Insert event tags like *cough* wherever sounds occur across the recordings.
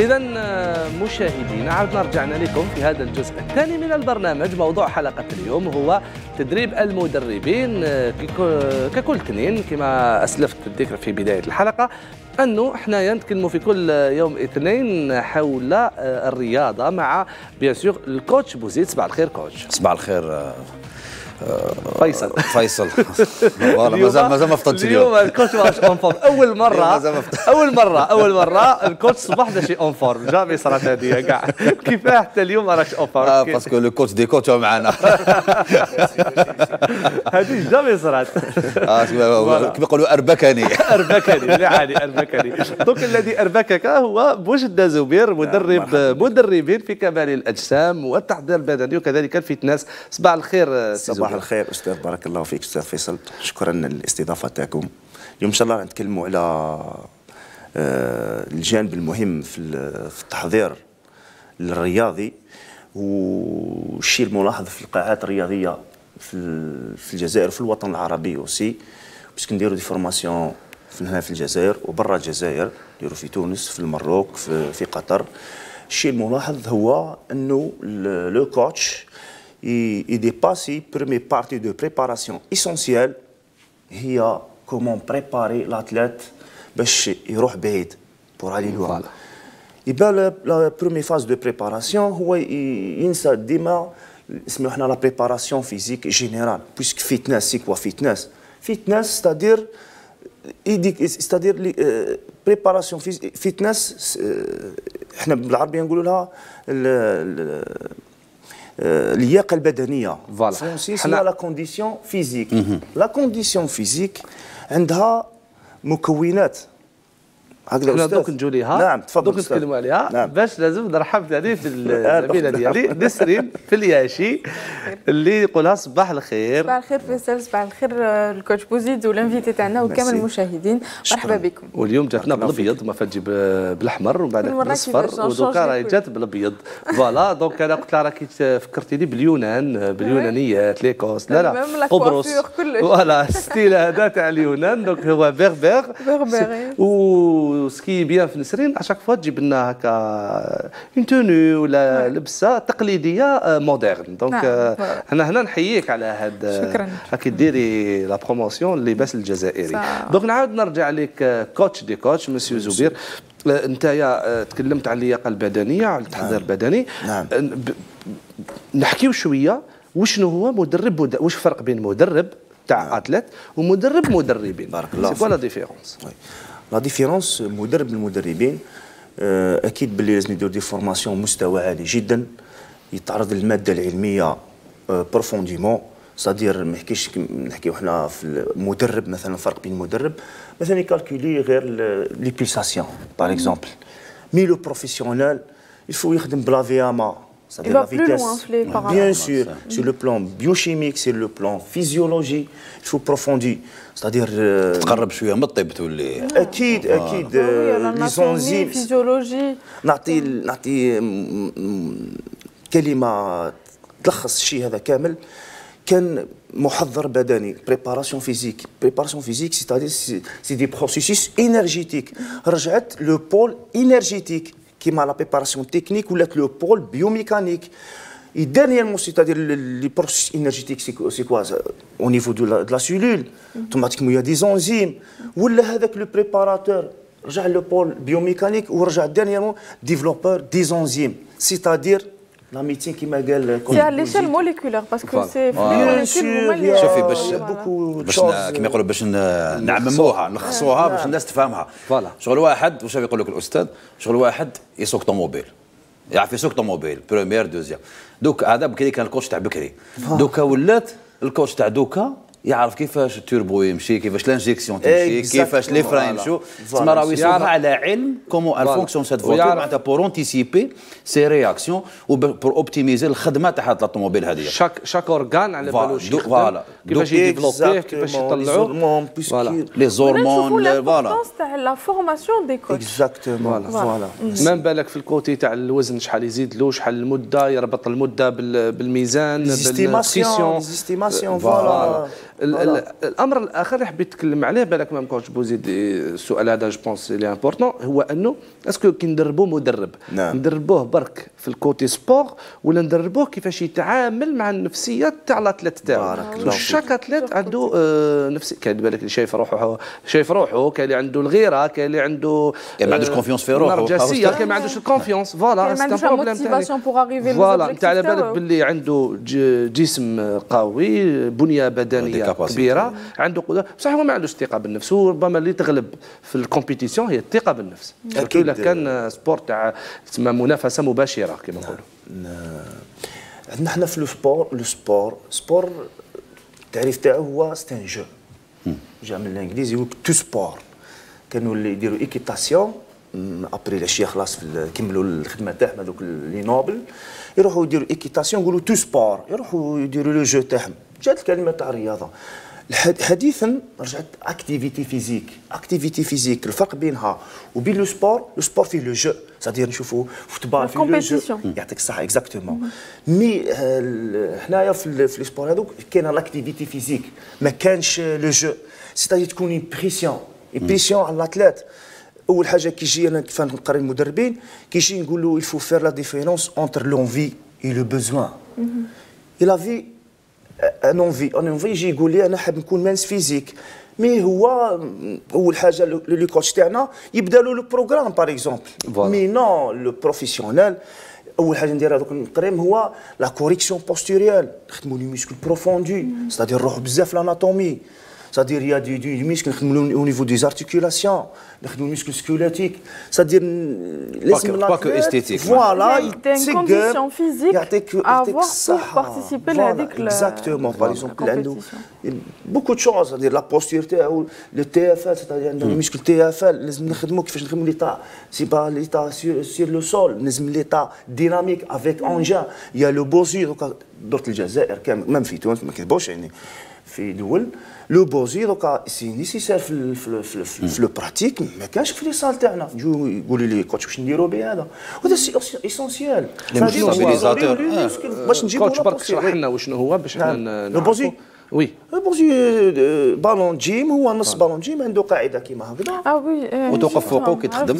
إذا مشاهدينا عدنا رجعنا لكم في هذا الجزء الثاني من البرنامج. موضوع حلقة اليوم هو تدريب المدربين ككل اثنين كما أسلفت الذكر في بداية الحلقة أنه حنايا نتكلموا في كل يوم اثنين حول الرياضة مع بيان الكوتش بوزيد صباح الخير كوتش. صباح الخير فيصل. فيصل. *laughs* والله مازال مازال ما فطرتش اليوم. اليوم ال coach واش en forme *laughs* أول مره أول مره أول مرة ال coach صبح شي en forme jamais صارت هذه كاع *laughs* كيفاه حتى اليوم راكش en forme آه parce que le coach des coachs معنا هذه jamais صارت آه كيما يقولوا؟ أربكني. أربكني لا عادي أربكني. donc الذي أربكك هو بوجد زبير مدرب مدربين في كمال الأجسام والتحضير البدني وكذلك ال fitness. صباح الخير صباح صباح الخير أستاذ بارك الله فيك أستاذ فيصل. شكرا للاستضافه تاعكم اليوم إن شاء الله نتكلموا على آه، الجانب المهم في التحضير الرياضي والشيء الملاحظ في القاعات الرياضية في الجزائر وفي الوطن العربي aussi. باش نديروا des formations هنا في الجزائر وبرا الجزائر نديروا في تونس في ال Maroc في قطر. الشيء الملاحظ هو إنه لو كوتش il, dépasse la première partie de préparation essentielle هي comment préparer l'athlète باش يروح بعيد pour aller loin. يبان la première phase de préparation هو ينسى ديما اسمها إحنا la préparation physique générale puisque fitness c'est quoi fitness fitness c'est-à-dire c'est-à-dire préparation fitness إحنا بالعربيه نقولوا لها اللياقه البدنيه voilà هي la condition physique la condition physique عندها مكونات هكذا أستاذ. دوك نجوا ليها نعم تفضل دوك نتكلموا عليها. نعم. باش لازم نرحب ثاني في *laughs* الزميلة ديالي *laughs* نسرين في الياشي اللي يقولها صباح الخير. صباح الخير فيصل صباح الخير ال coach بوزيد وال invité تاعنا وكامل المشاهدين. مرحبا بكم. واليوم جاتنا بالأبيض ما فات تجيب بالأحمر ومن بعد بالأصفر ودوكا راهي جات بالأبيض. voilà donc أنا قلت لها راكي فكرتيني باليونان باليونانيات *laughs* ليكوس لا لا قبرص voilà ال style هذا تاع اليونان donc هو berbère berbère ce qui est bien في نسرين à chaque fois تجيب لنا هكا une tenue ولا لبسة تقليدية moderne donc أنا هنا نحييك على هاد شكرا. راكي ديري la promotion اللباس الجزائري. دونك نعاود نرجع لك coach des coachs monsieur زبير انت يا تكلمت على اللياقة البدنية على التحضير البدني. نعم. نحكيو شوية وشنو هو مدرب مد... واش الفرق بين مدرب تاع athlète ومدرب مدربين؟ بارك الله c'est la différence la différence مدرب المدربين أكيد باللي لازم يدير des formations مستوى عالي جدا يتعرض للماده العلميه profondément c'est-à-dire ما نحكيش نحكيو حنا في المدرب مثلا الفرق بين المدرب مثلا ي calculer غير les pulsations par exemple mais le professionnel il faut يخدم ب la VMA Il va plus loin les. Bien sûr, sur le plan biochimique, sur le plan physiologique, il faut approfondir. C'est-à-dire تقرب شوية من الطب تولي. أكيد أكيد les enzymes physiologie. نعطي نعطي كلمة تلخص الشيء هذا كامل. كان محضر بدني préparation physique préparation physique c'est c'est des processus énergétiques رجعت le pôle énergétique كيما la préparation technique ولات le pôle biomécanique Et dernièrement, c'est-à-dire les processus énergétiques, c'est quoi Au niveau de la, de la cellule, automatiquement, il y a des enzymes. Ou là, avec le préparateur, le pôle biomécanique, ou dernièrement, développeur des enzymes. C'est-à-dire la médecine qui m'a dit C'est à l'échelle moléculaire parce que c'est bien sûr شوفي باش باش كما يقولوا باش نعمموها نلخصوها باش الناس تفهمها voilà شغل واحد واش يقول لك الاستاذ شغل واحد يسوق طوموبيل يعرف يسوق طوموبيل première deuxième دوك هذا بكري كان ال coach تاع بكري. دوكا ولات ال coach تاع دوكا يعرف كيفاش التوربو يمشي كيفاش l'injection تمشي كيفاش les freins يمشوا. تسمى راه يسوقها على علم comment fonctionne cette voiture معناتها pour anticiper ses réactions و pour optimiser الخدمة تاع هاد الطوموبيل هذه chaque chaque organe على بالو voilà كيفاش ي développer كيفاش يطلعوا voilà les hormones voilà تاع la formation des coachs exactement voilà ما بالك في ال côté تاع الوزن شحال يزيد له شحال المده يربط المده بالميزان بال estimation voilà الأمر الآخر اللي حبيت نتكلم عليه بالك ما كنتش بوزيد السؤال هذا je pense l'important هو أنه est-ce que كي ندربوا مدرب نعم. ندربوه برك في ال côté sport ولا ندربوه كيفاش يتعامل مع النفسيات تاع ال athlète تاعو. chaque athlète عنده آه نفسي كاين بالك اللي شايف روحه شايف روحه كاين اللي عنده الغيرة كاين اللي عنده كاين ما عندوش confiance في روحه نرجسية كاين ما عندوش ال confiance voilà c'est un problème voilà انت على بالك باللي عنده جسم قوي بنية بدنية كبيرة عنده قدرة. بصح هو ما عندوش ثقه بالنفس وربما اللي تغلب في ال compétition هي الثقة بالنفس. أكيد. كان sport تاع تسمى منافسة مباشرة. كما نقولوا. عندنا حنا في le sport le sport sport التعريف تاعو هو c'est un jeu جا من الإنجليزي to sport. كانوا اللي يديروا équitation après العشيه خلاص كملوا الخدمة تاعهم هذوك les nobles يروحوا يديروا équitation يقولوا to sport. يروحوا يديروا le jeu تاعهم. جات الكلمة تاع الرياضة. حديثا رجعت activité physique activité physique الفرق بينها وبين le sport le sport فيه le jeu c'est-à-dire نشوفوا football فيه le jeu يعطيك الصحة exactement mais هنايا في les sports هذوك كاين l'activité physique ما كانش le jeu c'est-à-dire تكون pression pression على ال athlète أول حاجة كيجي أنا كيف نقري المدربين كيجي نقول له il faut faire la différence entre l'envie et le besoin. Et l'envie une envie une envie يجي يقول لي أنا حاب نكون men's physique. mais هو اول حاجة le coach تاعنا يبدا له le programme par exemple mais nous le professionnel أول حاجة ندير هذوك القريم هو la correction posturale نخدموا les muscles profonds c'est-à-dire نروحوا بزاف l'anatomie. C'est-à-dire, il y a du, muscle au niveau des articulations, du muscle squelettique. C'est-à-dire, euh, pas, esthétique. Hein. Voilà, il y a une condition physique à avoir pour participer à la Exactement, par exemple, beaucoup de choses, c'est-à-dire la posture, le TFL, c'est-à-dire le hmm. muscle TFL, l'état, c'est pas l'état sur, sur le sol, l'état dynamique avec engin. Il y a le bossu, donc, d'autres le Jazair, même, même, في دول لو بوزي دوكا سي نيسيسير في في في, في, في لو براتيك ما كانش في لي سال تاعنا يقولوا لي كوتش واش نديروا به هذا وهذا سي اسونسيال باش نجيبوا كوتش برك اشرح لنا وشنو هو باش لو بوزي وي بوزي بالون جيم هو نص بالون جيم عنده قاعدة كيما هكذا آه وي وتوقف فوقه كي تخدم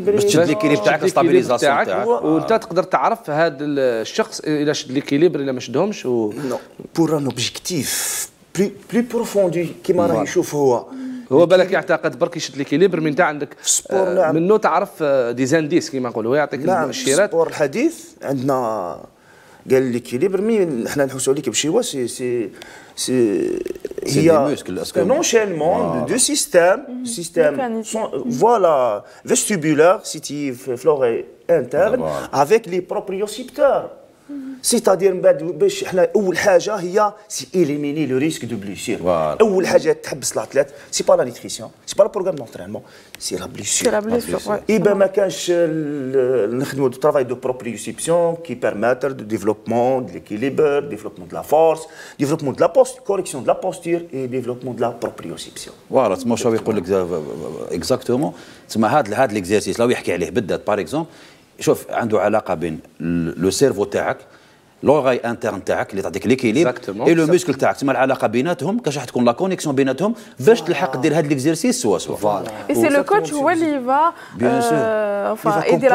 باش تشد ليكيليب تاعك ستابيليزاسيون تاعك وانت تقدر تعرف هذا الشخص اذا شد ليكيليبر الا ما شدهمش و بور ان اوبجيكتيف بلي بلي بروفوندي كيما راه يشوف هو هو بالك يعتقد برك يشد ليكيليبر من تاع عندك سبور نعم منه تعرف ديزانديس كيما نقولوا يعطيك نعم الشيرات السبور الحديث عندنا قال ليكيليبر مي حنا نحوسوا عليك بشي سي سي سي هي un enchaînement de systèmes système voilà vestibulaire في l'oreille interne avec les propriocepteurs c'est-à-dire من بعد باش حنا أول حاجة هي c'est éliminer le risque de blessure. أول حاجة تحبس ال athlète c'est pas la nutrition c'est pas le programme d'entraînement c'est la blessure. c'est la blessure اذا ما كانش نخدموا de travail de proprioception qui permettre de développement de l'équilibre développement de la force développement de la post correction de la posture et développement de la proprioception voilà تسمى شو يقول لك exactement تسمى هذا هذا l'exercice لو يحكي عليه بالذات par exemple شوف عنده علاقة بين le cerveau تاعك l'oreille interne تاعك اللي تعطيك l'équilibre et le muscle تاعك تسمى العلاقة بيناتهم كاش راح تكون la connexion بيناتهم باش تلحق دير هذا l'exercice سوا سوا. voilà et c'est le coach هو اللي va bien sûr يدير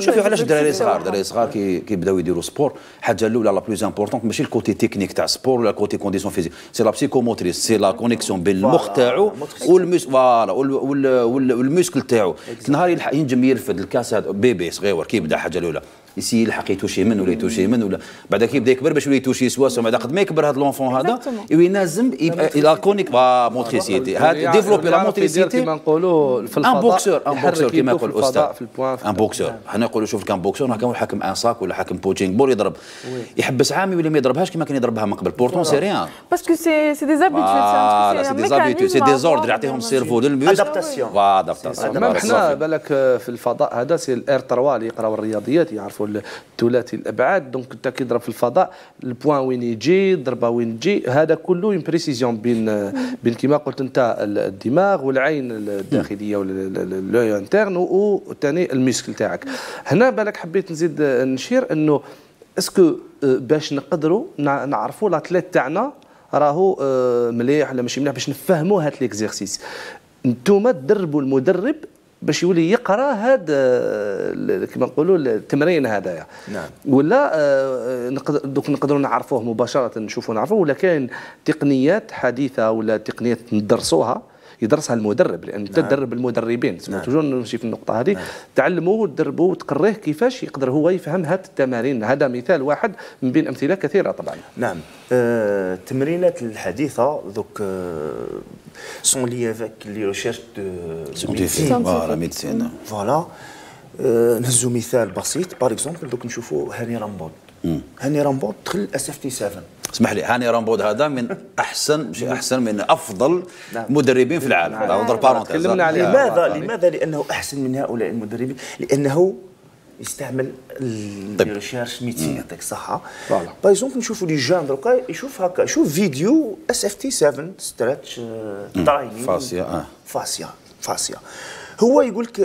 شوفي علاش الدراري صغار الدراري صغار كي كيبداو يديروا sport الحاجة الأولى la plus importante ماشي ال côté technique تاع sport ولا ال côté condition physique c'est la psychomotrice c'est la connexion بين المخ تاعو وال mus voilà وال muscle تاعو. نهار ينجم يرفد الكاس هذا بيبي صغير كي يبدأ الحاجة الأولى. يسي يلحق يتوشي من ولا يتوشي من ولا. بعد كي يبدا يكبر باش يولي يتوشي سوا بعد قد ما يكبر هذا l'enfant هذا ينجم la connec pas motricité هذا développer la motricité كيما نقولوا في الفضاء un boxeur un boxeur كيما يقول الاستاذ un boxeur حنا نقولوا شوف كان boxeur كان حاكم un sac ولا حاكم punching-ball يضرب. يحبس عامي ولا ما يضربهاش كيما كان يضربها من قبل. pourtant c'est rien parce que c'est c'est des habitudes c'est des habitudes c'est des ordres يعطيهم ال cerveau لل muscle adaptation adaptation حنا بالك في الفضاء هذا c'est l'R 3 اللي يقراو الرياضيات يعرفوا الثلاثي الأبعاد. donc أنت كي تضرب في الفضاء ال point وين يجي الضربة وين تجي هذا كله une précision بين بين كما قلت أنت الدماغ والعين الداخلية ولا interne وثاني ال muscle تاعك. هنا بالك حبيت نزيد نشير إنه est-ce que باش نقدروا نعرفوا l'athlète تاعنا راهو آه، مليح ولا ماشي مليح باش نفهموا هاد l'exercice انتوما تدربوا المدرب باش يولي يقرا هذا آه، كما نقولوا التمرين هذايا نعم. ولا آه، نقدر دوك نقدروا نعرفوه مباشرة نشوفوا نعرفوه ولا كاين تقنيات حديثة ولا تقنيات ندرسوها يدرسها المدرب لأن انت نعم. تدرب المدربين نعم. toujours نمشي في النقطة هذه نعم. تعلموا وتدربوا وتقريه كيفاش يقدر هو يفهم هذه التمارين هذا مثال واحد من بين أمثلة كثيرة طبعا نعم آه التمرينات الحديثة donc sont les avec les recherches de voilà médecine voilà نهزوا مثال بسيط par exemple دوك نشوفوا هاني رامبود هاني رامبود دخل SFT 7 اسمح لي هاني رامبود هذا من أحسن مش أحسن من أفضل نعم. مدربين في العالم. هذا نعم. parenthèse تكلمنا عليه. لماذا؟ لماذا؟ لأنه أحسن من هؤلاء المدربين؟ لأنه يستعمل ال recherche ميتي يعطيك الصحه par exemple نشوفوا les gens دروكا يشوف هكا يشوف فيديو SFT 7 stretch training fascia fascia fascia هو يقول لك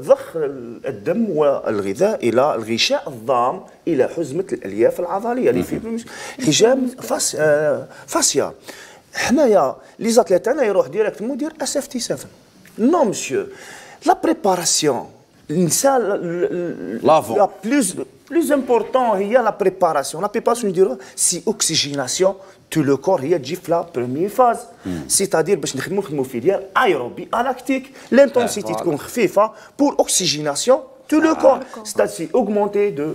ضخ الدم والغذاء إلى الغشاء الضام إلى حزمة الألياف العضلية. اللي في حجام fas fascia حنايا les athlètes تاعنا يروح direct مدير SFT 7 non monsieur la préparation الانسان la plus plus importante هي la préparation la préparation نديروها c'est oxygénation tout le corps هي تجي في la première phase c'est-à-dire باش نخدموا نخدموا filière aérobie alactique l'intensité تكون خفيفه pour oxygénation tout le corps c'est augmenter de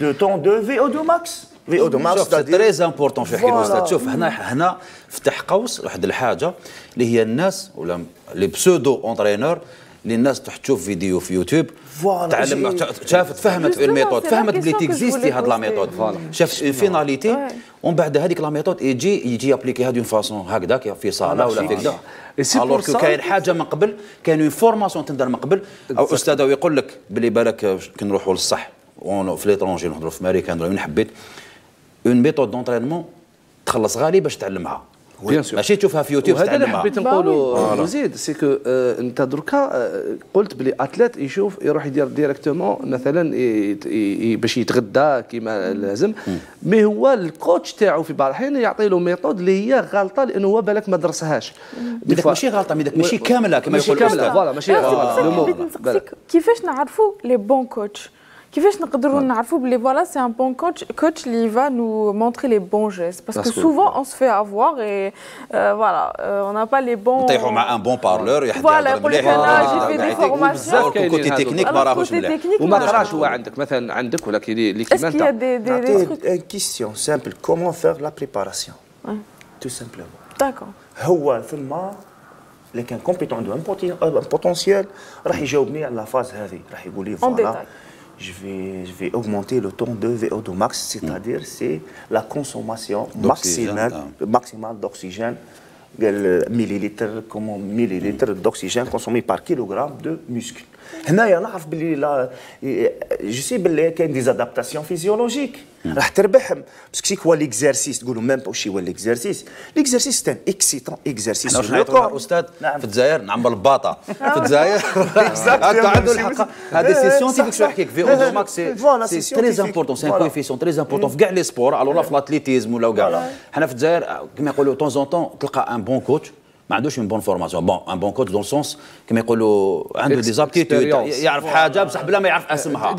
de taux de VO2 max VO2 max c'est très important في حكي الاستاذ شوف هنا هنا فتح قوس واحد الحاجة اللي هي الناس ولا les pseudo entraîneurs اللي الناس تروح تشوف فيديو في يوتيوب. تعلم شافت فهمت في ال méthode فهمت بلي تيكزيستي هاد la méthode شافت finalité ومن بعد هذيك la méthode يجي يجي appliquer هذه façon هكذا في صالة ولا في كذا alors que كاين حاجة من قبل كاين une formation تندار من قبل أو أستاذ يقول لك بلي بالك كي نروحوا للصح في l'étranger نهضروا في أمريكا وين حبيت. une méthode d'entraînement تخلص غالي باش تعلمها. bien sûr ماشي تشوفها في يوتيوب هذا اللي حبيت نقولوا نزيد c'est que انت دركا قلت بلي athlète يشوف يروح يدير directement مثلا باش يتغدى كيما لازم mais هو ال coach تاعو في بعض الاحيان يعطي له méthode اللي هي غلطه لأنه هو بالك ما درسهاش ماشي غلطه ماشي كامله كما يقول ماشي كامله voilà ماشي كيفاش نعرفوا les bons coachs كيفاش نقدروا نعرفوا بلي voilà c'est un bon coach coach اللي va nous montrer les bons gestes. Parce que souvent on se fait avoir et voilà on n'a pas les bons نطيحوا مع un bon parleur يحد voilà يقول لك أنا جي في des formations côté technique ما راهوش مليح وما قراش هو عندك مثلا عندك ولا كي اللي كيما انت نعطيه une question simple comment faire la préparation tout simplement d'accord هو ثم اللي كان compétent عنده un potentiel راح يجاوبني على la phase هذه راح يقول لي voilà je vais, je vais augmenter le taux de VO2 max, c'est-à-dire c'est la consommation maximale, maximale d'oxygène, millilitres, millilitres d'oxygène consommé par kilogramme de muscle. هنايا نعرف باللي là je sais باللي كاين des adaptations physiologiques راح تربحهم. parce que هو l'exercice تقولوا même pas واش هو l'exercice l'exercice t'en exécutes un exercice واش نعيطوا أستاذ؟ نعم. في الجزائر نعمل الباطا في الجزائر؟ هكا عنده الحق. هذا c'est scientifique شو يحكيك. VO2 max c'est très important c'est un coefficient très important في كاع les sports ألو لا في ال athlétisme ولا كاع حنا في الجزائر كما يقولوا temps en temps تلقى un bon coach ما عندوش une bonne formation bon un bon coach dans ce sens كما يقولوا عنده des aptitudes يعرف حاجة بصح بلا ما يعرف اسمها.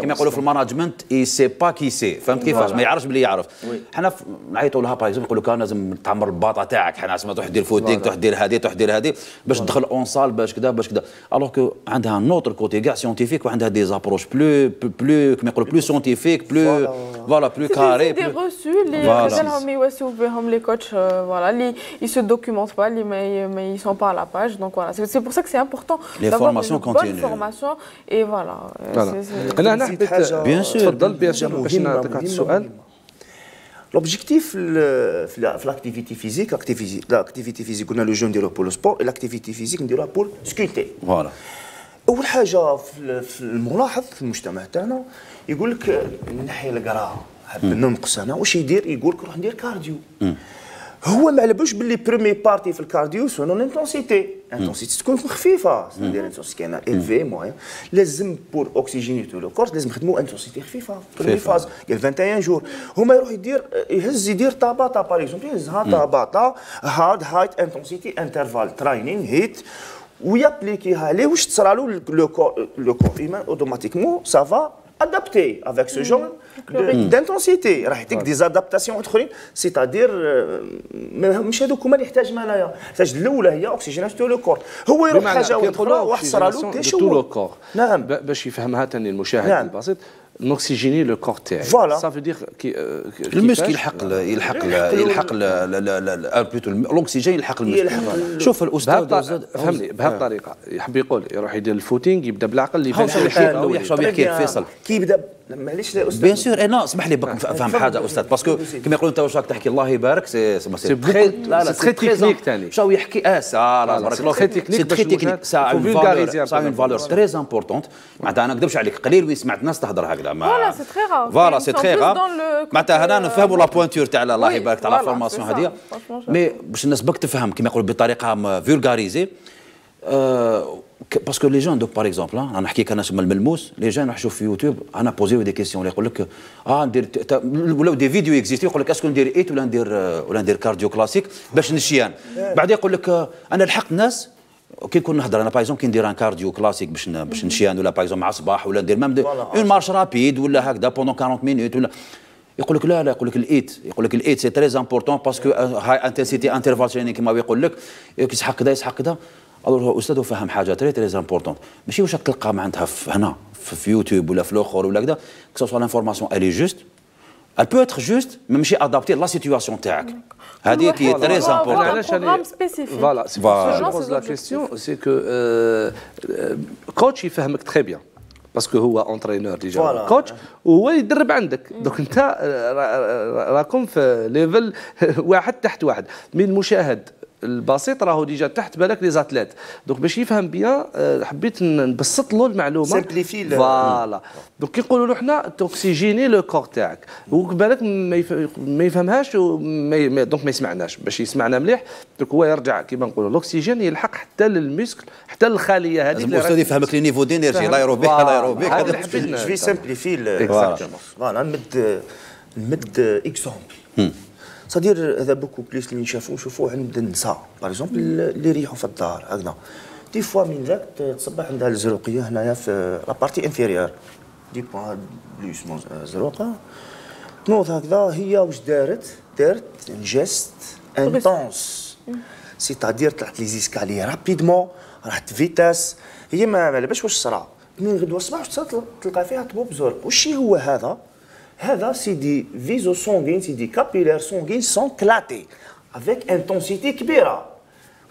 كما يقولوا في ال management il sait pas qu'il sait فهمت كيفاش؟ ما يعرفش بلي يعرف. حنا نعيطوا لها par نقولوا كان لازم تعمر الباطه تاعك. حنا اسمها تروح دير footing تروح دير هذه تروح دير هذه. باش تدخل en salle باش كذا باش كذا alors que عندها un autre côté كاع scientifique وعندها des approches plus plus كما يقولوا بلو سيونتيفيك بلو فوالا بلو كاري دي روسو اللي خلالهم يواسيو بهم لي كوتش فوالا اللي يسو دوكيومونت با اللي ما sont pas à la page. Donc voilà, c'est pour ça que c'est important d'avoir une bonne formation. Et voilà. Bien sûr. bien sûr. L'objectif في l'activité physique, l'activité physique, on a le jeu نديروه pour le sport et l'activité physique نديروها pour sculpter. Voilà. اول حاجه في الملاحظ في المجتمع تاعنا يقول لك من ناحية القراءه حاب ننقص أنا واش يدير؟ يقول لك روح ندير cardio. هو ما علبوش باللي première partie في ال cardio son intensité intensité تكون خفيفه c'est-à-dire intensité كاينة الفي moins لازم pour oxygéner tout le corps لازم نخدموا intensité خفيفة. première phase قال 21 jours هما يروح يدير يهز يدير طاباطا par exemple يهزها طاباطا hard high intensity interval training HIIT ويابليكيها عليه واش تصرى له le corps le corps humain automatiquement ça va adapté avec ce genre d'intensité. راح يعطيك des adaptations اخرين c'est-à-dire مش هذوك هما اللي يحتاج معناها يحتاج الاولى هي oxygénation le corps هو يروح حاجة أخرى وحصر له تو نعم باش يفهمها ثاني المشاهد نعم. البسيط ن oxygéner le corps تاعي voilà ça veut dire ال muscle يلحق يلحق يلحق plutôt الاكسجين يلحق ال muscle شوف الأستاذ فهمني بهالطريقه يحب يقول يروح يدير ال footing يبدأ بالعقل اللي يبان يحكي فيصل؟ كي يبدأ؟ معليش يا أستاذ bien sûr أنا اسمح لي نفهم حاجة أستاذ. parce que كما يقولوا انت واش راك تحكي الله يبارك سي سي لا لا c'est technique ثاني شو يحكي؟ آه سا بارك الله فيك c'est très technique ça une valeur ça une valeur très importante معناتها أنا نكذبش عليك قليل وين سمعت ناس تهضر هكذا. voilà c'est très grave voilà c'est très grave معناتها هنا نفهموا la pointure تاع الله يبارك تاع la formation هذه. mais باش الناس بك تفهم كما يقولوا بطريقة vulgarisée parce que les gens دوك par exemple أنا نحكيك أنا من الملموس les gens يشوف في يوتيوب أنا posaient des questions يقول لك آه ندير ولا des vidéos existaient يقول لك est-ce que ندير HIIT ولا ندير ولا ندير cardio classique باش نشيان. بعد يقول لك أنا لحقت الناس كي نكون نهضر أنا par كي ندير un cardio classique باش باش نشيان ولا par مع صباح ولا ندير même une marche rapide ولا هكذا pendant 40 minutes ولا يقول لك لا لا يقول لك ال HIIT يقول لك ال HIIT c'est très important parce que high intensity interval training كما يقول لك يسحق كذا يسحق كذا. alors أستاذ فهم حاجة très très important ماشي واش تلقى معناتها هنا في يوتيوب ولا في الأخر ولا كذا que ce soit l'information elle est juste elle peut être juste mais ماشي adaptée à la situation تاعك هذه qui très spécifique voilà c'est pose la question c'est que coach يفهمك très bien parce que هو entraîneur déjà coach وهو يدرب عندك. دوك انت راكم في level واحد تحت واحد من المشاهد البسيط راهو déjà تحت بالك les athlètes. donc باش يفهم bien حبيت نبسط له المعلومة. simplifiée voilà. donc كيقولوا له حنا ت oxygéner le corps تاعك. وبالك ما يفهمهاش donc ما يسمعناش. باش يسمعنا مليح. donc هو يرجع كيما نقولوا الاكسجين يلحق حتى لل muscle حتى للخلية هذيك الأستاذ يفهمك les niveaux d'énergie. l'aérobique l'aérobique هذا je simplifie voilà نمد نمد exemple c'est-à-dire هذا beaucoup plus اللي نشافوه نشوفوه عند النساء par exemple اللي يريحوا في الدار هكذا des fois من ذاك تصبح عندها الزروقيه هنايا في la partie inférieure des points bleus زروقه تنوض هكذا هي واش دارت دارت geste intense c'est-à-dire طلعت les escaliers rapidement راحت vitesse هي ما على بالش واش صرا من غدوه الصباح تلقى فيها طبوب زرق وش هو هذا هذا c'est des vaisseaux sanguins c'est des capillaires sanguins sont éclatés avec intensité كبيره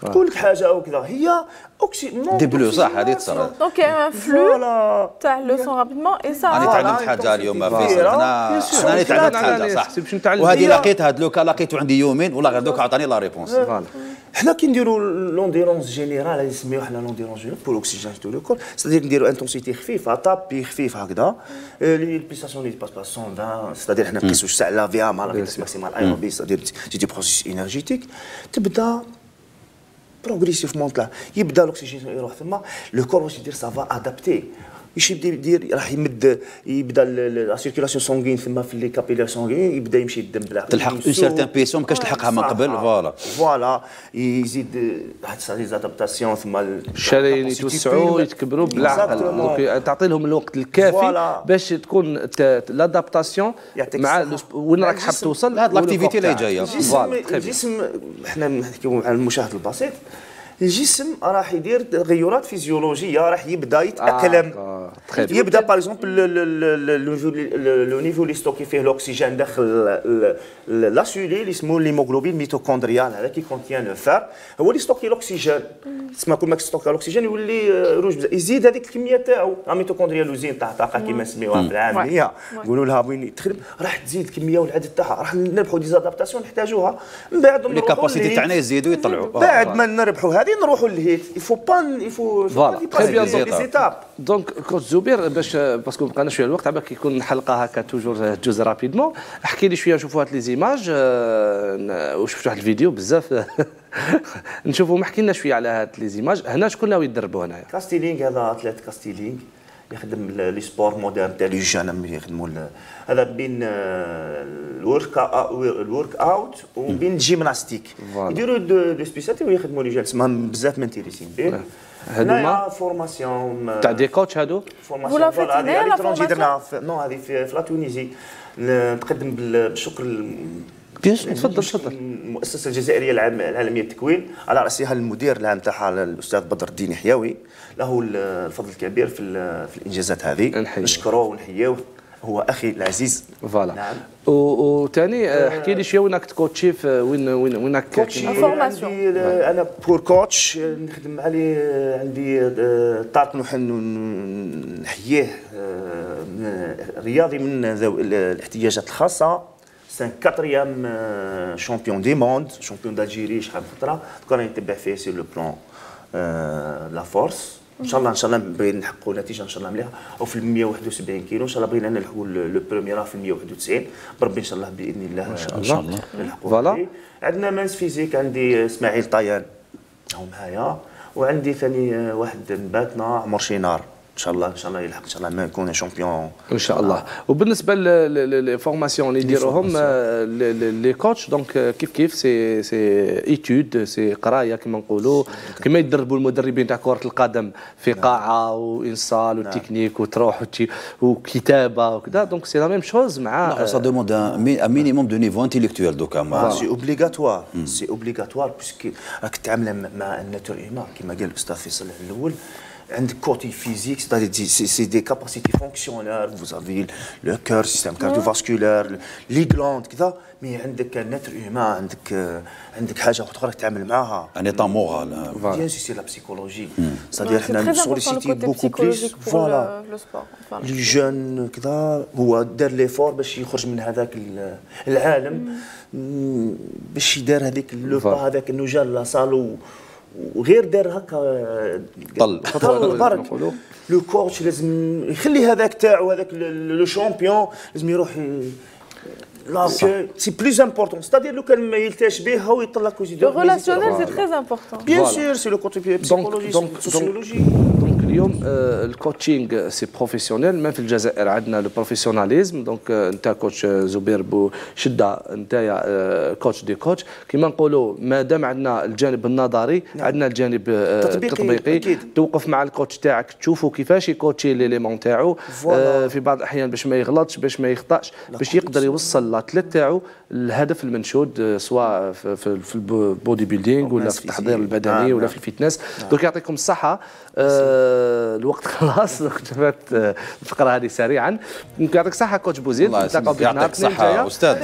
تقول لك حاجة أو كذا هي aussi des bleus صح هذه تصرا donc un flux تاع le sang rapidement et ça أنا تعلمت حاجة اليوم فيصل أنا أنا تعلمت حاجة صح وهذه لقيت هذا le cas لقيته عندي يومين والله غير دوك عطاني la réponse حنا كي نديروا l'endurance générale هذه نسميوها حنا l'endurance générale pour oxygène tout le corps c'est-à-dire نديروا intensité خفيفة tapis خفيف هكذا. les pulsations les passent pas 120 c'est-à-dire حنا نقيسوا الساعة لا فيها مع la vitesse maximale aérobie c'est-à-dire t'as des processus énergétiques تبدا progressivement طلع يبدا الاكسجين يروح ثم le corps واش يدير ça va adapter واش يبدا يدير راح يمد يبدا la circulation sanguine ثم في les capillaires sanguins يبدا يمشي الدم بلا تلحق un certain besoin ما كاش تلحقها من قبل فوالا. فوالا. يزيد واحد les adaptations ثم الشرايين يتوسعوا يتكبروا بالعقل تعطي لهم الوقت الكافي باش تكون l'adaptation مع وين راك حاب توصل هذه l'activité اللي جاية. الجسم إحنا نحكيو على المشاهد البسيط. الجسم راح يدير تغيرات فيزيولوجية راح يبدأ يتأقلم. آه يبدأ par exemple le niveau اللي stocke فيه الاكسجين داخل la cellule اللي اسمه l'hémoglobine mitochondriale هذا qui contient le fer هو اللي stocke الاكسجين تسمى كل ما stocke الاكسجين يولي روج بزاف يزيد هذيك الكميه تاعو la mitochondrie l'usine تاع الطاقه كيما نسميوها بالعاميه نقولوا لها وين تخدم راح تزيد الكميه والعدد تاعها راح نربحوا des adaptations نحتاجوها من بعد les capacités تاعنا يزيدوا يطلعوا بعد ما نربحوا هذه غادي نروحوا للهيت niveau par niveau voilà étapes donc coach زبير باش parce que بقانا شوية الوقت عباك يكون الحلقة هكا toujours جوز rapidement احكي لي شوية نشوفوا هاد les images وشفت واحد الفيديو بزاف. *laughs* نشوفوا محكي لنا شوية على هاد les images هنا شكون ناوي يدربوا هنايا؟ كاستيلينغ هذا athlète كاستيلينغ يخدم les sports modernes تاع les jeunes يخدموا هذا بين ال work ال workout وبين ال gymnastique يديروا deux spécialités ويخدموا les jeunes. اسمها بزاف منتيريسين به هذوما formation تاع des coachs هادو؟ formation هذه درناها nous هذه في la Tunisie. نتقدم بالشكر تفضل تفضل. المؤسسة الجزائرية العالمية للتكوين. على رأسها المدير العام تاعها الأستاذ بدر الدين حياوي. له الفضل الكبير في في الإنجازات هذه. نشكروه ونحييه. هو أخي العزيز. voilà. نعم. وثاني آه، احكي لي شوية وينك تكوتشي وين وين وينك كوتشي عندي أنا pour coach نخدم عليه عندي طارق نحييه آه، رياضي من ذوي الاحتياجات الخاصة. c'est un quatrième champion du monde champion d'Algérie شحال من فتره دوك راني نتبع فيه c'est le plan la force ان شاء الله ان شاء الله بغينا نحققوا نتيجه ان شاء الله مليحه أو في 171 كيلو ان شاء الله بغينا نلحقوا le premier في 191 بربي ان شاء الله باذن الله ان شاء الله نلحقوا voilà عندنا men's physique عندي اسماعيل طيان هو معايا وعندي ثاني واحد من باتنا عمر شينار شاء الله ان شاء الله يلحق ان شاء الله ما يكون champion ان شاء الله وبالنسبه لل formation اللي يديروهم les coachs donc كيف كيف c'est c'est étude c'est قرايه كما نقولوا كما يدربوا المدربين تاع كره القدم في. قاعه و en salle. وتكنيك وتروح وكتابه وكذا donc c'est la même chose mais ça demande un minimum de niveau intellectuel donc c'est obligatoire c'est obligatoire parce que راك تتعامل مع ال nature humaine كما قال الاستاذ فيصل الأول عندك côté physique c'est des capacités fonctionnelles vous avez le cœur système cardiovasculaire les glandes كذا mais عندك nature humaine عندك عندك حاجة أخرى تتعامل معاها. un état moral bien c'est c'est la psychologie c'est-à-dire حنا sollicité beaucoup plus voilà les jeunes كذا هو دار l'effort باش يخرج من هذاك العالم. باش يدار هذيك le pas هذاك انه جا la salle وغير دار هكا طل. طل برك *laughs* le coach لازم يخلي هذاك تاعو هذاك le champion لازم يروح là c'est plus important c'est-à-dire لو كان ما يلتاش بها ويطلق ويزيد. le relationnel c'est très important bien sûr c'est le côté psychologie sociologie اليوم ال coaching c'est professionnel ما في الجزائر عندنا le professionnalisme donc انت coach زبير بوشده انت coach des coachs كيما نقولوا ما دام عندنا الجانب النظري نعم. عندنا الجانب التطبيقي توقف مع ال coach تاعك تشوفوا كيفاش يكوتشي l'élément تاعو. في بعض الأحيان باش ما يغلطش باش ما يخطأش باش يقدر يوصل l'athlète تاعو الهدف المنشود سواء في ال bodybuilding ولا في التحضير البدني ولا في ال fitness donc يعطيكم الصحة. الوقت *laughs* خلاص اختفت الفقرة هذه سريعا. يعطيك الصحه coach بوزيد. نتلاقاو يعطيك الصحه أستاذ.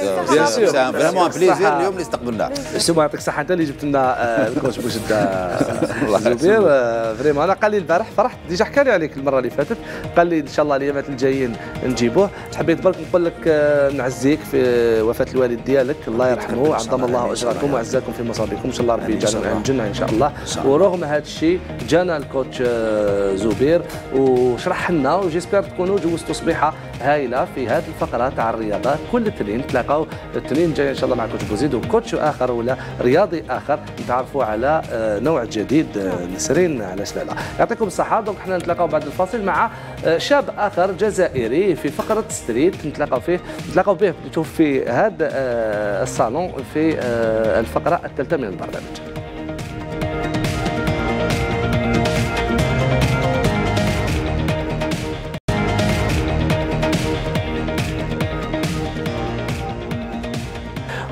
vraiment plaisir اليوم اللي استقبلناه. سوما يعطيك الصحه أنت اللي جبت لنا ال coach بوزيد *laughs* زبير. vraiment أنا قال لي البارح فرحت. déjà حكى لي عليك المرة اللي فاتت. قال لي إن شاء الله الأيامات الجايين نجيبوه. حبيت برك نقول لك نعزيك في وفاة الوالد ديالك. الله يرحمه. عظم الله أجركم وعزاكم في مصابكم إن شاء الله ربي يجعلنا الجنه إن شاء الله. ورغم هذا الشيء. جانا ال coach. زبير وشرح لنا و j'espère تكونوا جوزتوا صبيحه هايلة في هذه الفقره تاع الرياضات كل اثنين تلاقاو الاثنين جاي إن شاء الله مع coach بوزيد و coach آخر ولا رياضي آخر نتعرفوا على آه، نوع جديد آه، نسرين. علاش لا يعطيكم الصحة. donc إحنا نتلاقاو بعد الفاصل مع آه، شاب آخر جزائري في فقرة street. نتلاقاو فيه نتلاقاو به في هذا الصالون في الفقرة الثالثة من البرنامج.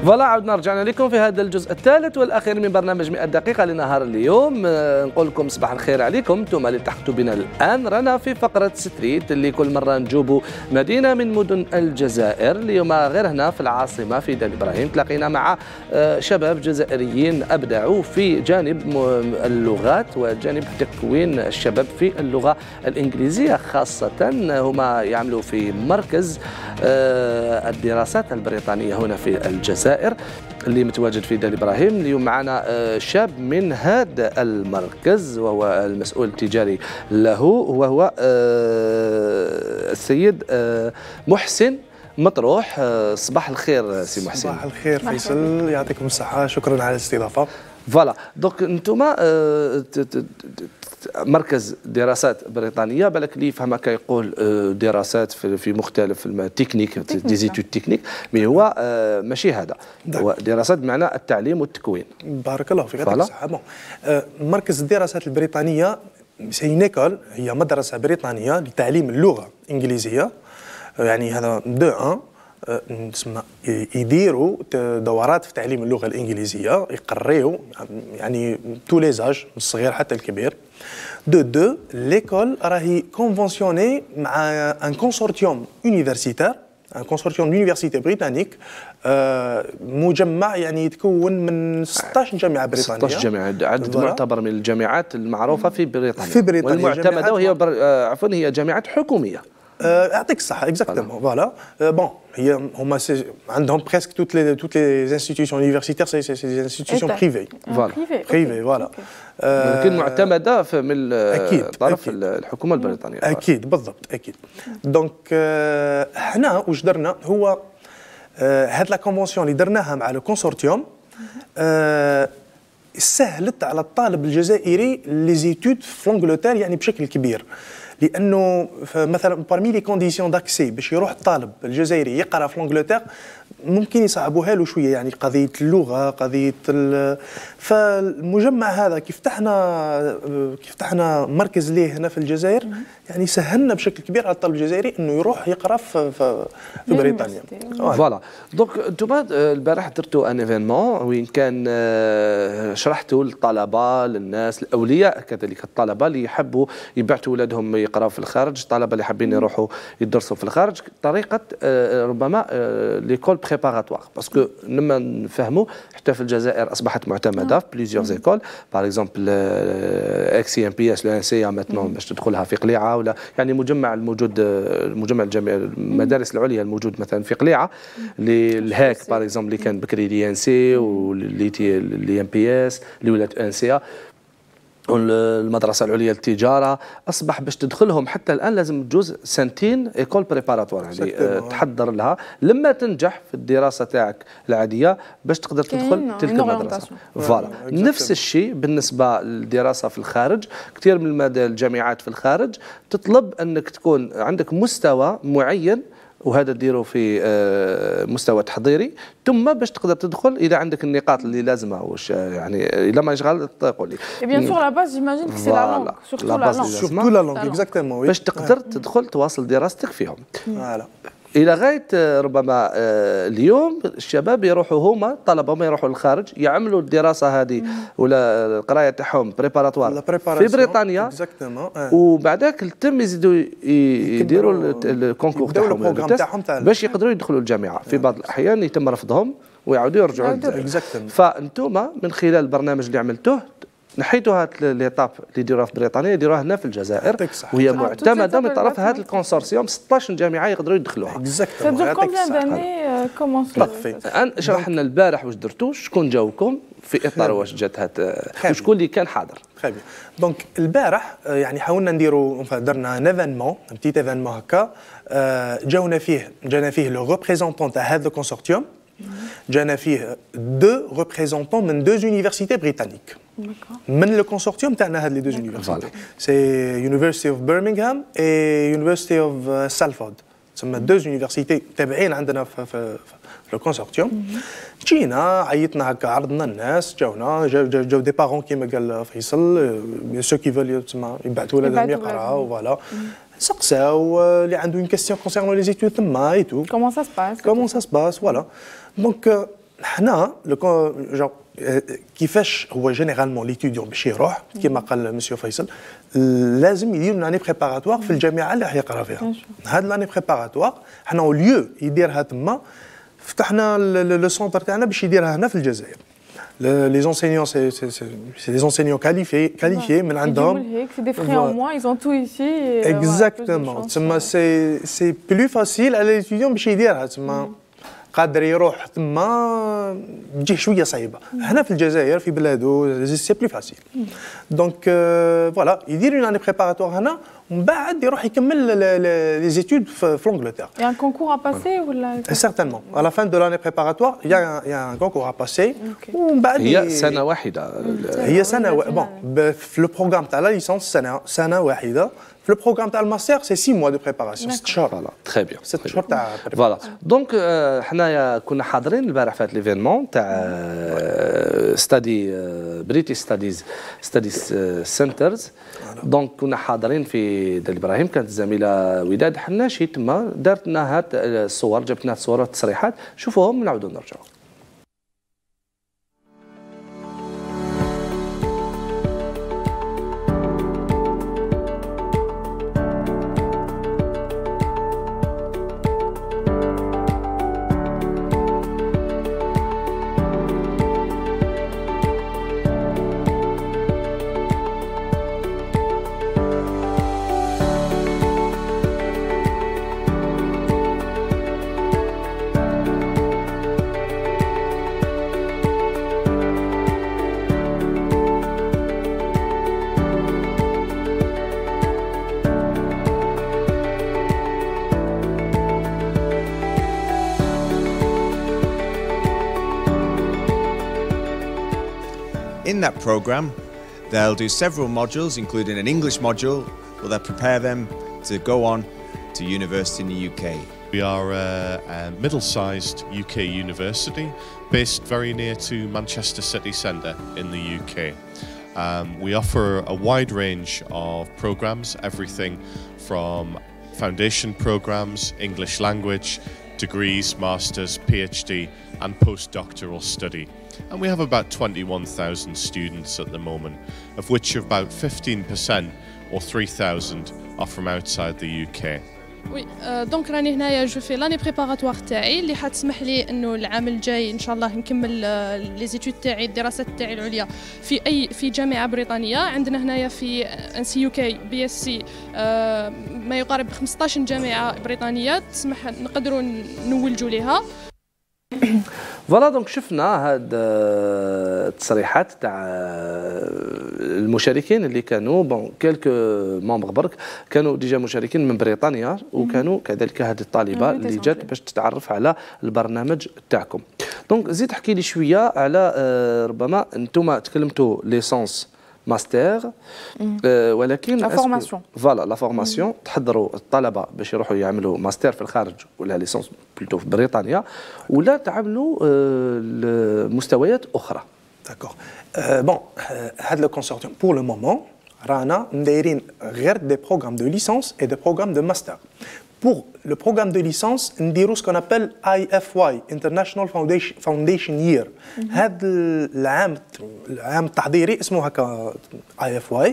voilà عاودنا رجعنا لكم في هذا الجزء الثالث والأخير من برنامج 100 دقيقة لنهار اليوم. آه، نقول لكم صباح الخير عليكم. أنتم اللي التحقتوا بنا الآن رانا في فقرة street اللي كل مرة نجوبوا مدينة من مدن الجزائر. اليوم غير هنا في العاصمة في دالي إبراهيم تلاقينا مع آه، شباب جزائريين أبدعوا في جانب اللغات وجانب تكوين الشباب في اللغة الإنجليزية خاصة هما يعملوا في مركز آه، الدراسات البريطانية هنا في الجزائر. الجزائر اللي متواجد في دار إبراهيم. اليوم معنا آه، شاب من هذا المركز وهو المسؤول التجاري له وهو آه، السيد آه، محسن مطروح. صباح الخير سي محسن. صباح الخير. فيصل. يعطيكم الصحة. شكرا على الاستضافة. voilà donc أنتم مركز دراسات بريطانيه بالك اللي يفهمها كيقول دراسات في مختلف ال techniques des études techniques mais هو ماشي هذا هو دراسات بمعنى التعليم والتكوين بارك الله فيك آه، مركز الدراسات البريطانيه c'est une école هي مدرسه بريطانيه لتعليم اللغة الانجليزيه يعني هذا donc تسمى يديروا دورات في تعليم اللغة الإنجليزية يقريوا يعني tous les âges من الصغير حتى الكبير. donc donc l'école راهي conventionnée مع un consortium universitaire un consortium l'université britannique مجمع يعني يتكون من 16 جامعة بريطانية. 16 جامعة عدد معتبر من الجامعات المعروفة في بريطانيا. في بريطانيا والمعتمدة وهي آه، عفوا هي جامعات حكومية. يعطيك الصحه exactement voilà bon هي هما عندهم presque toutes les toutes les institutions universitaires c'est c'est des institutions privées voilà privées voilà لكن معتمدة من طرف الحكومة البريطانية. أكيد بالضبط أكيد. donc حنا واش درنا؟ هو هاد la convention اللي درناها مع le consortium سهلت على الطالب الجزائري les études في انجلترا يعني بشكل كبير. لأنه مثلا parmi les conditions d'accès باش يروح الطالب الجزائري يقرأ في انجلترا ممكن يصعبوها له شوية يعني قضية اللغة قضية فالمجمع هذا كيف فتحنا كيف فتحنا مركز ليه هنا في الجزائر يعني سهلنا بشكل كبير على الطالب الجزائري إنه يروح يقرأ في في, بريطانيا. voilà donc أنتم البارح درتوا un événement وين كان آه، شرحتوا للطلبة للناس الأولياء كذلك الطلبة اللي يحبوا يبعثوا اولادهم يقرأوا في الخارج الطلبة اللي حابين يروحوا يدرسوا في الخارج. طريقة آه، ربما ليكول بريباراتوار باسكو لما نفهموا حتى في الجزائر اصبحت معتمده في بليزيور زيكول باغ اكزومبل اكسي ام بي اس لو ان سي ماتنون باش تدخلها في قليعة ولا يعني مجمع الموجود المجمع الجامعي المدارس العليا الموجود مثلا في قليعة. الهاك باغ اكزومبل اللي كان بكري دي ان سي واللي تي اللي ام بي اس اللي ولات ان سي المدرسة العليا للتجارة أصبح باش تدخلهم حتى الآن لازم تجوز سنتين école préparatoire يعني آه، تحضر لها. لما تنجح في الدراسة تاعك العادية باش تقدر تدخل تلك المدرسة. voilà. نفس الشيء بالنسبة للدراسة في الخارج. كثير من الجامعات في الخارج تطلب أنك تكون عندك مستوى معين وهذا ديروا في آه، مستوى تحضيري. ثم باش تقدر تدخل إذا عندك النقاط اللي لازمة واش يعني اذا ما يشغل قول لي bien sûr la base j'imagine que c'est la langue surtout la langue surtout la langue exactement باش تقدر تدخل تواصل دراستك فيهم. voilà إلى غاية آه، ربما آه، اليوم الشباب يروحوا هما الطلبه ما يروحوا للخارج يعملوا الدراسة هذه ولا القراية تاعهم préparatoire في بريطانيا آه. وبعدك تم يزيدوا يديروا ال concours تاعهم باش يقدروا يدخلوا الجامعة. في بعض الأحيان يتم رفضهم ويعاودوا يرجعوا فانتم من خلال البرنامج اللي عملتوه نحيتوا هاد l'étape اللي يديروها في بريطانيا يديروها هنا في الجزائر وهي معتمدة من طرف هذا ال consortium 16 جامعة يقدروا يدخلوها. اشرح لنا البارح واش درتوا شكون جاوكم في إطار واش جات هاد وشكون اللي كان حاضر. خير donc البارح يعني حاولنا نديروا درنا un événement un petit événement هكا. جاونا فيه جانا فيه le représentant تاع هذا ال consortium جانا فيه deux représentants من deux universités britanniques من le consortium تاعنا هاد les deux universités c'est University of Birmingham et University of Salford تسمى deux universités تابعين عندنا في, في, في le consortium جينا عيطنا هكا عرضنا الناس جاونا جاو, جاو, جاو des parents كيما قال فيصل ceux qui veulent تسمى يبعثوا ولادهم يقراوا voilà سقساو اللي عنده une question concernant les études تما et tout comment ça se passe comment ça se passe voilà donc حنا جون كيفاش هو généralement l'étudiant باش يروح كما قال مسيو فيصل لازم يدير l'année préparatoire في الجامعة اللي راح يقرأ فيها. هاد l'année préparatoire حنا au lieu يديرها تما فتحنا le centre تاعنا باش يديرها هنا في الجزائر. Les enseignants, c'est des enseignants qualifiés, qualifiés mais C'est des frais en moins, ils ont tout ici. Exactement. C'est plus facile à l'étudiant باش يديرها تما قادر يروح ثم تجيه شوية صعيبة. هنا في الجزائر في بلادو c'est plus facile. donc voilà يدير une année préparatoire هنا ومن بعد يروح يكمل les études في l'Angleterre y a un concours à passer ولا préparatoire il y a il y a un concours à passer. ومن بعد هي سنة واحدة. هي سنة bon في le programme تاع la licence سنة سنة واحدة. في le programme تاع الماستر c'est 6 mois de préparation 6 شهور voilà très bien 6 شهور تاع voilà donc حنايا كنا حاضرين البارح في هذا l'événement تاع Study British Studies Studies Centers donc كنا حاضرين في دال إبراهيم كانت الزميلة وداد حناشي تما دارت لنا هاد الصور جبت لنا الصور والتصريحات شوفوهم نعاودوا نرجعوا that program, they'll do several modules, including an English module, where they'll prepare them to go on to university in the UK. We are a, a middle sized UK university based very near to Manchester City Centre in the UK. Um, we offer a wide range of programs, everything from foundation programs, English language, degrees, masters, PhD, and postdoctoral study. And we have about 21,000 students at the moment, of which about 15% or 3,000 are from outside the UK. oui donc راني هنايا je في l'année préparatoire تاعي اللي حتسمح لي إنه العام الجاي إن شاء الله نكمل les études تاعي الدراسات تاعي العليا في أي في جامعة بريطانية. عندنا هنايا في ان سي يو كي بي اس سي ما يقارب 15 جامعة بريطانية. تسمح نقدروا نولجوا ليها. *coughs* voilà donc شفنا هاد التصريحات تاع المشاركين اللي كانوا bon quelques membres برك كانوا déjà مشاركين من بريطانيا وكانوا كذلك هذه الطالبة اللي جات باش تتعرف على البرنامج تاعكم. donc زيد احكي لي شوية على ربما أنتم تكلمتوا licence ماستر ولكن la formation voilà la formation. تحضروا الطلبة باش يروحوا يعملوا ماستر في الخارج ولا licence plutôt في بريطانيا ولا تعملوا مستويات أخرى. d'accord bon هذا le consortium pour le moment رانا مدايرين غير des programmes de licence et des programmes de master pour le programme de licence, نديرو ce qu'on appelle IFY International Foundation Foundation Year. هذا العام العام التحضيري اسمه هكا IFY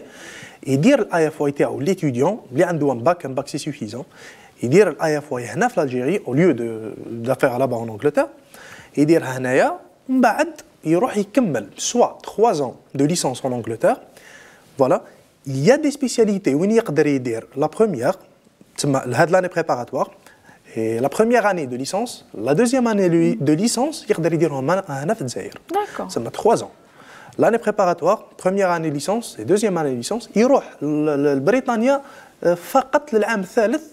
يدير ال IFY تاعو l'étudiant اللي عنده un bac un bac c'est suffisant يدير الاي اف واي هنا في الجيري أو ليو دو دافير لابا اون انجلتير يديرها هنايا ومن بعد يروح يكمل سوا 3 ans de licence en Angleterre. Voilà. Il y a des spécialités وين يقدر يدير لا بروميير تسمى l'année préparatoire et la première année de licence la deuxième année de licence يقدر يديرهم هنا في الجزائر تسمى 3 ans l'année préparatoire première année de licence et deuxième année de licence يروح لبريطانيا فقط للعام الثالث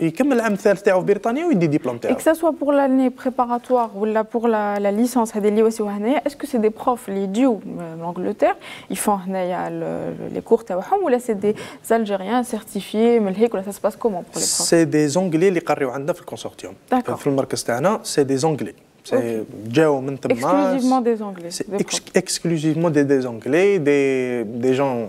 يكمل العام الثالث تاعو في بريطانيا ويدي ديبلوم تاعو. que ça soit pour l'année préparatoire ولا pour la, la licence هذه اللي واسيوها هنايا est-ce que c'est des profs اللي يجيو من انجلترا ils font هنايا les cours تاعهم ولا c'est des algériens certifiés من الهيك ولا ça se passe comment pour les profs c'est des anglais اللي يقريو عندنا في ال consortium. في المركز تاعنا c'est des anglais. جاو من تما exclusivement des anglais. exclusivement des, des anglais des, des gens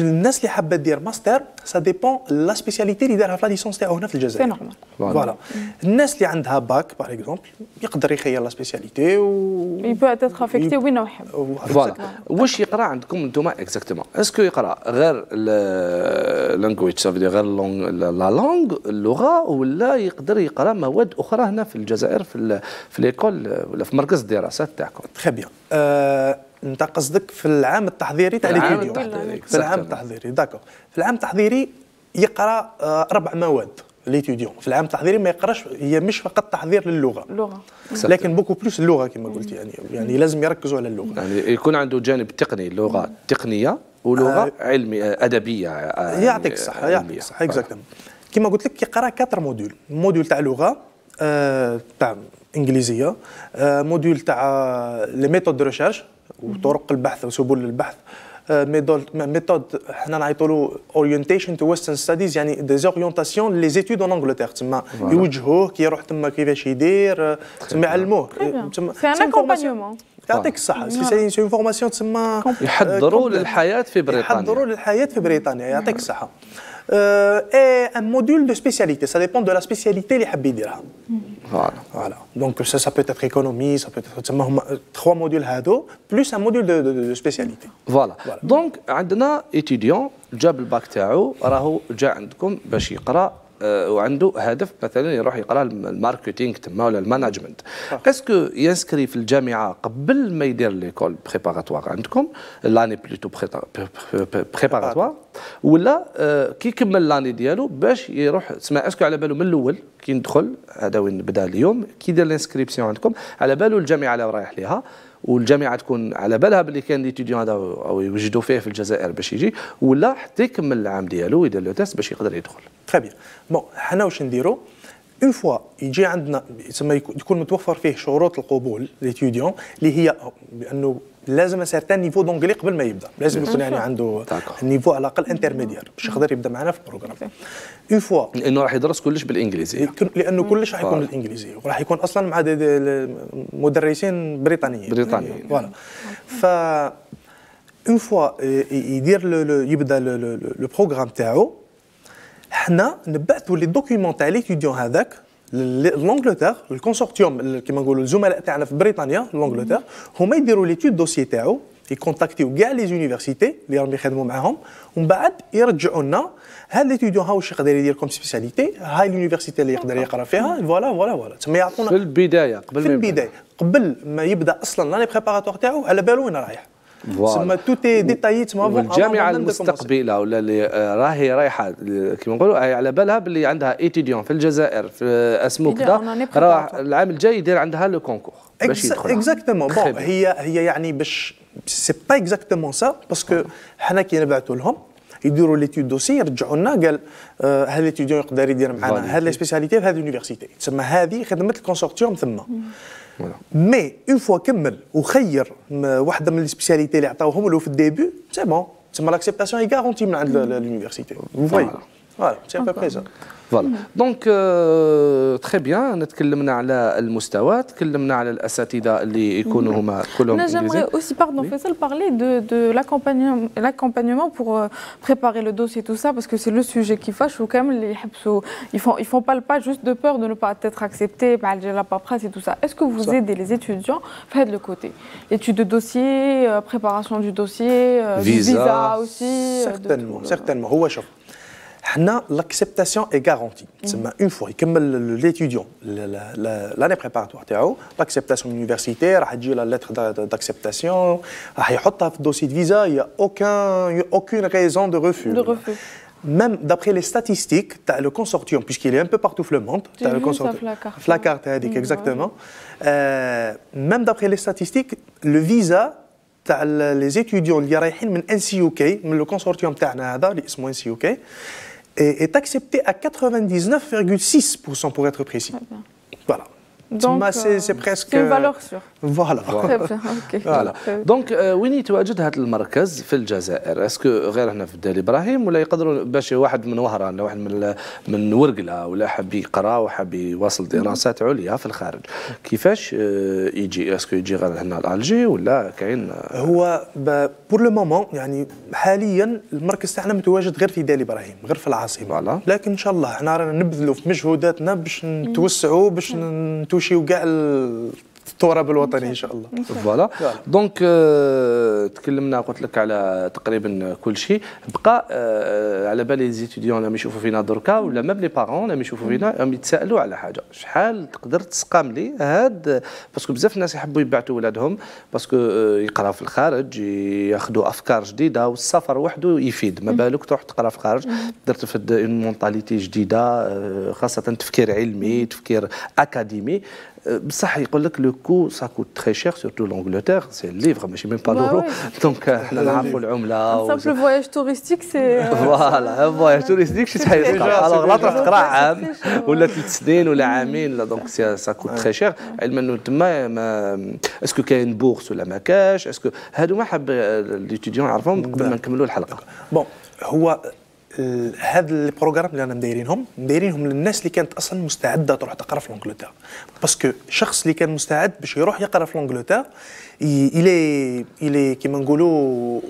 الناس اللي حابة دير ماستر ça dépend la spécialité اللي دارها في la licence تاعو هنا في الجزائر. c'est normal voilà الناس اللي عندها bac par exemple يقدر يخير la spécialité و il peut être affecté وين يحب voilà واش يقرأ عندكم أنتم exactement est-ce que يقرأ غير language ça veut dire غير la langue اللغة ولا يقدر يقرأ مواد أخرى هنا في الجزائر في في l'école ولا في مركز الدراسات تاعكم؟ très bien انت قصدك في العام التحضيري تاع العام التحضيري. في العام التحضيري d'accord. في العام التحضيري يقرا آه، أربع مواد l'étudiant في العام التحضيري ما يقراش هي مش فقط تحضير للغة. اللغة لكن beaucoup plus اللغة كما قلت يعني. يعني لازم يركزوا على اللغة. يعني يكون عنده جانب تقني لغة تقنية ولغة آه علميه أدبية يعني يعطيك الصحة يعطيك الصحة. exactement كما قلت لك يقرا quatre modules module تاع لغة آه تاع إنجليزية آه module تاع les méthodes de recherche وطرق البحث وسبل البحث. méthodes méthodes حنا نعيطوا له orientation to western studies يعني des orientations les études en Angleterre تسمى يوجهوه كي يروح تما كيفاش يدير تسمى يعلموه. c'est un accompagnement يعطيك الصحة c'est une formation تسمى يحضروا للحياة في بريطانيا. يحضروا للحياة في بريطانيا يعطيك الصحة. et un module de spécialité ça dépend de la spécialité اللي حاب يديرها voilà voilà donc ça ça peut être économie ça peut تسمى هما trois modules هادو plus un module de de spécialité voilà donc عندنا étudiant جاب الباك تاعو راهو جا عندكم باش يقرأ آه، وعنده هدف مثلا يروح يقرأ ال marketing تما ولا ال management. est-ce que ينسكري في الجامعة قبل ما يدير l'école préparatoire عندكم؟ l'année plutôt préparatoire ولا آه، كي يكمل l'année ديالو باش يروح تسمع est-ce que على بالو من الأول كي ندخل هذا وين بدا اليوم كي يدير ال inscription عندكم؟ على بالو الجامعة اللي رايح ليها. والجامعة تكون على بالها باللي كان l'étudiant هذا أو يوجدوا فيه في الجزائر باش يجي ولا حتى يكمل العام ديالو ويدير le test باش يقدر يدخل. très bien bon حنا واش نديرو؟ une fois يجي عندنا يسمى يكون متوفر فيه شروط القبول l'étudiant اللي هي بأنه لازم certain niveau d'anglais قبل ما يبدأ. لازم يكون يعني عنده niveau على الأقل intermédiaire باش يقدر يبدأ معنا في ال programme une fois لأنه راح يدرس كلش بالانجليزيه لأنه كلش راح يكون بالانجليزيه وراح يكون أصلا مع دي دي مدرسين بريطانيين. بريطانيين. voilà. ف une fois يدير يبدأ le programme تاعو حنا نبعثوا les documents تاع l'étudiant هذاك l'Angleterre ال consortium كيما نقولوا الزملاء تاعنا في بريطانيا l'Angleterre هما يديروا l'étude dossier تاعو يكونتاكتيو كاع les universités اللي راهم يخدموا معاهم ومن بعد يرجعوا لنا هاد l'étudiant ها واش يقدر يدير comme spécialité هاي l'université اللي يقدر يقرا فيها voilà voilà voilà تسمى يعطونا في البدايه قبل في البدايه قبل ما يبدا أصلا l'année préparatoire تاعو على بالو وين رايح تسمى tout تي ديتايي تسمى والجامعة المستقبلة ولا اللي راهي رايحة كيما نقولوا على بالها باللي عندها étudiant في الجزائر في اسمه كذا راه العام الجاي يدير عندها le concours باش يدخل. exactement bon هي هي يعني باش c'est pas exactement ça parce que حنا كي نبعثوا لهم يديروا l'étude dossier يرجعوا لنا قال آه هذا l'étudiant يقدر يدير معنا هذه les spécialités في هذه ال université تسمى هذه خدمة ال consortium ثم. mais une fois كمل وخير واحدة من ال spécialités اللي عطاوهم له في ال début c'est bon تسمى l'acceptation هي garantie من عند l'université voilà فوالا سي ا بري فوالا دونك تخي بيان نتكلمنا على المستوى تكلمنا على الاساتذه اللي يكونوا هما كلهم J'aimerais aussi, pardon, Faisal, parler de, de l'accompagnement pour euh, préparer le dossier, tout ça, parce que c'est le sujet qui fâche. Ou quand même, les ils font, ils font pas le pas juste de peur de ne pas être acceptés, par la paperasse et tout ça. Est-ce que vous ça. aidez les étudiants Faites le côté. Étude de dossier, euh, préparation du dossier, euh, visa. visa aussi. Certainement, certainement. هو شوف حنا l'acceptation est garantie تسمى une fois يكمل l'étudiant l'année préparatoire تاعو l'acceptation université راح تجي la lettre d'acceptation راح يحطها في ال dossier de visa y a aucun aucune raison de refus De refus. Même d'après les statistiques, تاع le consortium, puisqu'il est un peu partout dans le monde. J'ai t'as le vu ça consortium. sur la carte. La carte, elle dit Mm, exactement. Euh, même d'après les statistiques, le visa, تاع les étudiants اللي رايحين من NCUK من le consortium تاعنا هذا اللي اسمه NCUK est accepté à 99,6% pour être précis. Voilà. تما c'est c'est presque c'est valeur sûre voilà voilà donc وين يتواجد هذا المركز في الجزائر؟ est-ce que غير هنا في الدالي إبراهيم ولا يقدروا باش واحد من وهران واحد من من ورقلة ولا حاب يقرأ وحاب يواصل دراسات عليا في الخارج؟ كيفاش يجي est-ce que يجي غير هنا لألجي ولا كاين؟ هو pour le moment يعني حاليا المركز تاعنا متواجد غير في دالي إبراهيم غير في العاصمة. لكن إن شاء الله إحنا رانا نبذلوا في مجهوداتنا باش نتوسعوا باش نتوشيو كاع التراب الوطني إن شاء الله. voilà. donc تكلمنا قلت لك على تقريبا كل شيء. بقى آه، على بالي les étudiants راهم يشوفوا فينا دركا ولا même les parents راهم يشوفوا فينا راهم يتسائلوا على حاجة. شحال تقدر تسقام لي هاد؟ parce que بزاف الناس يحبوا يبعثوا ولادهم parce que آه، يقراو في الخارج ياخذوا أفكار جديدة والسفر وحده يفيد. ما بالك تروح تقرا في الخارج؟ تقدر تفد une mentalité جديدة آه، خاصة تفكير علمي تفكير أكاديمي. بصح يقول لك le coût ça coûte très cher surtout l'Angleterre c'est livre ماشي même pas l'euro donc حنا نعرفوا العمله simple voyage touristique c'est voilà voyage touristique cher تحيد alors لا تروح تقرا عام ولا ثلاث سنين ولا عامين لا donc ça coûte très cher علما انه تما est-ce que كاين bourse ولا ما كاش est-ce que هادو ما حاب les étudiants يعرفهم قبل ما نكملوا الحلقة. bon هو هذا ال programme اللي أنا مدايرينهم مدايرينهم للناس اللي كانت أصلا مستعدة تروح تقرا في l'Angleterre parce que الشخص اللي كان مستعد باش يروح يقرا في l'Angleterre il est il est كيما نقولوا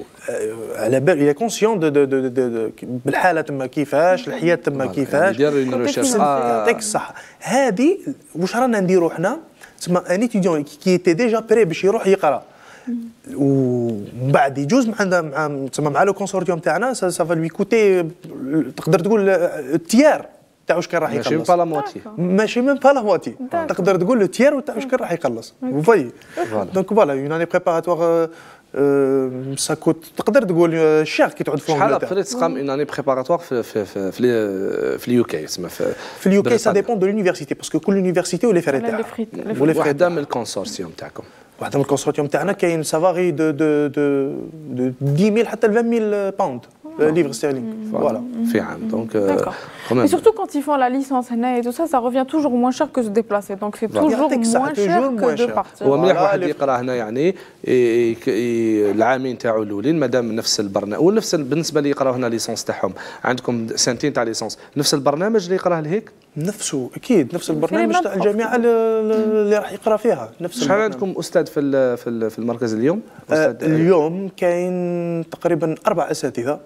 على بال il est conscient de de de de بالحالة تما كيفاش الحياة تما كيفاش. يعطيك الصحه هذه واش رانا نديروا حنا؟ تسمى un étudiant كي تي déjà prêt باش يروح يقرا. ومن بعد يجوز مع مع تسمى مع le consortium تاعنا ça va lui coûter تقدر تقول le tiers تاع واش كان راح يخلص ماشي pas la moitié ماشي même pas la moitié تقدر تقول le tiers تاع واش كان راح يخلص. ouais donc voilà une année préparatoire ça coûte تقدر تقول cher كي تعود في شحال ابخي تسقام une année préparatoire في في في في, ال UK تسمى في ال UK ça dépend de l'université parce que كل université و les frais تاعها وحده من ال consortium تاعكم واحدة من ال consortium تاعنا كاين ça varie de de de, de 10000 حتى ل 20000 pound livres sterling. Voilà. Donc, euh, et surtout quand ils font la licence et tout ça, ça revient toujours moins cher que se déplacer. Donc c'est toujours moins cher que de partir. ومليح واحد يقرأ هنا يعني العامين تاعو الأولين مادام نفس البرنامج ونفس بالنسبة اللي يقراو هنا licence تاعهم. عندكم سنتين تاع licence نفس البرنامج اللي يقراه لهيك؟ نفسه أكيد نفس البرنامج تاع الجامعة اللي راح يقرأ فيها نفس شحال عندكم أستاذ في في المركز اليوم؟ أستاذ اليوم كاين تقريبا أربع أساتذة.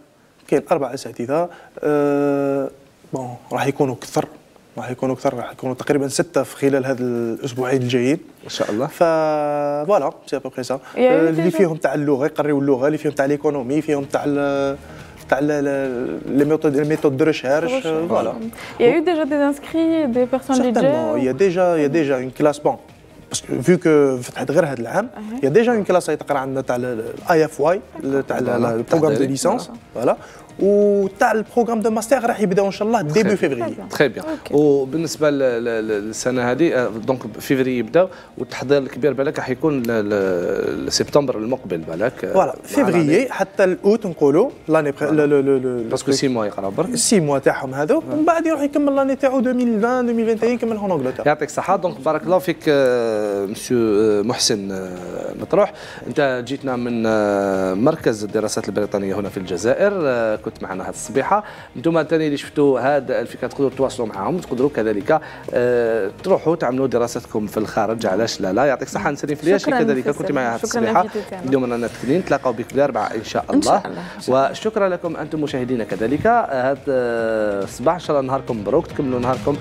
كاين أربع أساتذة. أه bon راح يكونوا كثر راح يكونوا أكثر راح يكونوا تقريبا ستة في خلال هذا الأسبوعين الجايين. ان شاء الله. ف voilà c'est à peu près ça اللي فيهم تاع اللغة يقريوا اللغة. اللي فيهم تاع l'économie فيهم تاع تاع les méthodes les méthodes de recherche voilà Il y a eu déjà des inscrits, des personnes Certainement, il y a déjà, il y a déjà une classe bon. parce que vu que فتحت غير هذا العام y a déjà une classe تقرا عندنا تاع ال IFY تاع ال programme de licence voilà وتاع ال programme de master راح يبداو ان شاء الله début février très bien وبالنسبه للسنة هذه donc فيفري يبداو والتحضير الكبير بالك راح يكون سبتمبر المقبل بالك voilà فيفري حتى الأوت نقولوا l'année parce que six mois يقرا برك. six mois تاعهم هذو. ومن بعد يروح يكمل l'année تاعو 2020 2021 يكمل en Angleterre. يعطيك الصحة. donc بارك الله فيك مسيو محسن مطروح. أنت جيتنا من مركز الدراسات البريطانية هنا في الجزائر كنت معنا هذه الصبيحة. أنتم ثاني اللي شفتوا هذا الفكرة تقدروا تواصلوا معهم تقدروا كذلك تروحوا تعملوا دراستكم في الخارج علاش لا؟ لا يعطيك الصحه نسرين فلياشي كذلك كنت معي هذه الصبيحة. اليوم رانا تكلين نتلاقاو بك الاربعاء إن شاء الله, إن شاء الله. وشكرا لكم أنتم مشاهدينا كذلك. هذا الصباح إن شاء الله نهاركم مبروك تكملوا نهاركم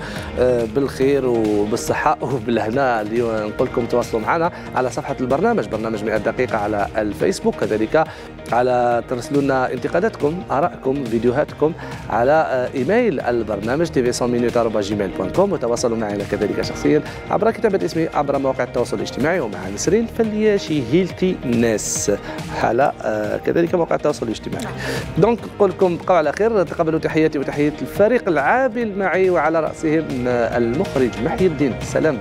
بالخير وبالصحة *laughs* وبالهنا. اليوم نقول لكم تواصلوا معنا على صفحة البرنامج برنامج 100 دقيقة على الفيسبوك كذلك على ترسلوا لنا انتقاداتكم ارائكم فيديوهاتكم على إيميل البرنامج TV 100 Gmail com وتواصلوا معنا كذلك شخصيا عبر كتابة اسمي عبر مواقع التواصل الاجتماعي ومع نسرين فلياشي هيلتي ناس على كذلك مواقع التواصل الاجتماعي donc نقول لكم بقوا على خير تقبلوا تحياتي وتحية الفريق العامل معي وعلى رأسهم المخرج محي الدين سلام.